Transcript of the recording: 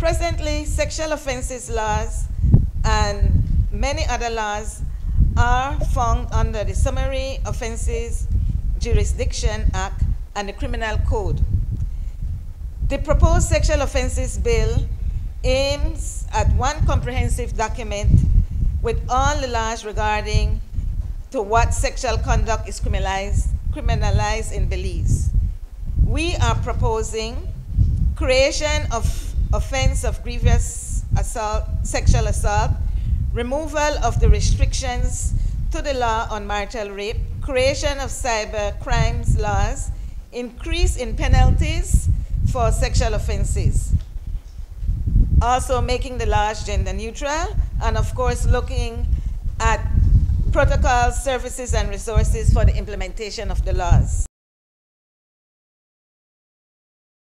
Presently, sexual offenses laws and many other laws are found under the Summary Offenses Jurisdiction Act and the Criminal Code. The proposed sexual offenses bill aims at one comprehensive document with all the laws regarding to what sexual conduct is criminalized, criminalized in Belize. We are proposing creation of offense of grievous assault, sexual assault, removal of the restrictions to the law on marital rape, creation of cyber crimes laws, increase in penalties for sexual offenses. Also making the laws gender neutral, and of course looking at protocols, services, and resources for the implementation of the laws.